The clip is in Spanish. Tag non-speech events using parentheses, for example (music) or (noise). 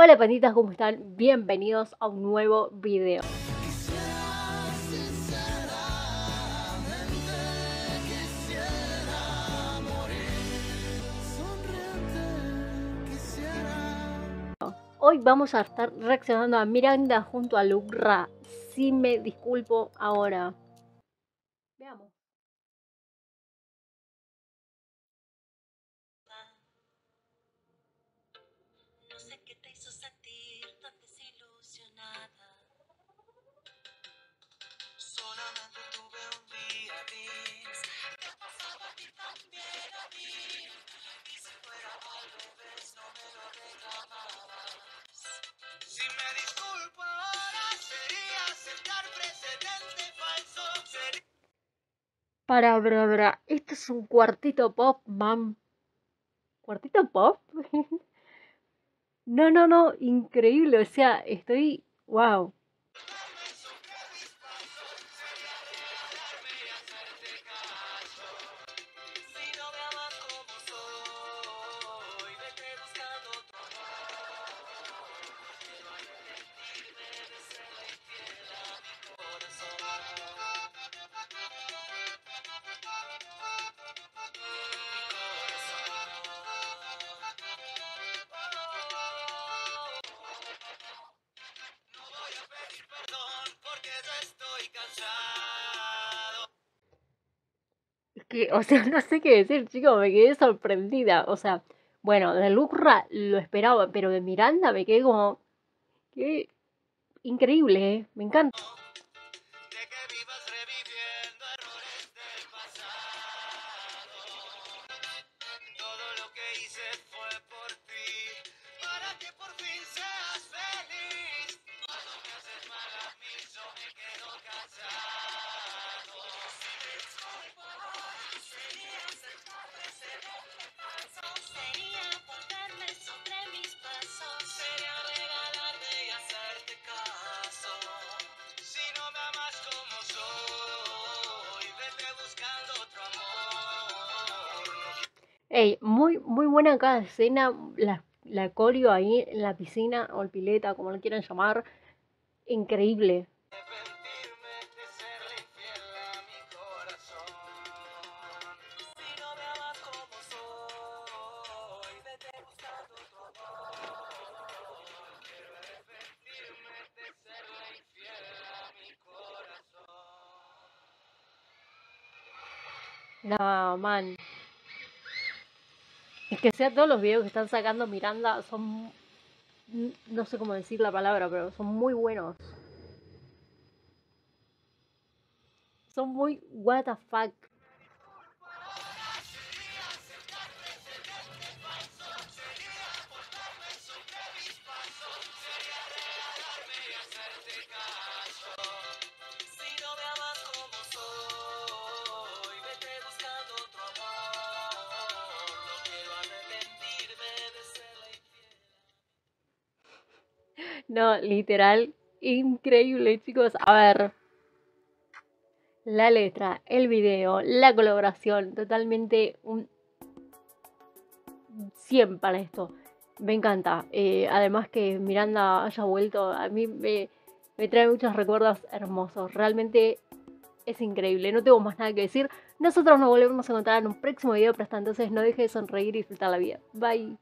Hola panditas, ¿cómo están? Bienvenidos a un nuevo video. Hoy vamos a estar reaccionando a Miranda junto a Lugra. Si me disculpo ahora. Para, para, para. Esto es un cuartito pop, mam. ¿Cuartito pop? (laughs) no, no, no. Increíble. O sea, estoy. ¡Wow! O sea, (laughs) no sé qué decir, chicos. Me quedé sorprendida. O sea, bueno, de Lucra lo esperaba, pero de Miranda me quedé como. Qué increíble, ¿eh? Me encanta. Ey, muy, muy buena cada escena. La, la coreo ahí en la piscina o el pileta, como lo quieran llamar. Increíble. No, man. Es que sea todos los videos que están sacando Miranda son. No sé cómo decir la palabra, pero son muy buenos. Son muy what the fuck. No, literal, increíble, chicos. A ver. La letra, el video, la colaboración, totalmente un 100 para esto. Me encanta. Eh, además que Miranda haya vuelto, a mí me, me trae muchos recuerdos hermosos. Realmente es increíble. No tengo más nada que decir. Nosotros nos volvemos a encontrar en un próximo video, pero hasta entonces no deje de sonreír y disfrutar la vida. Bye.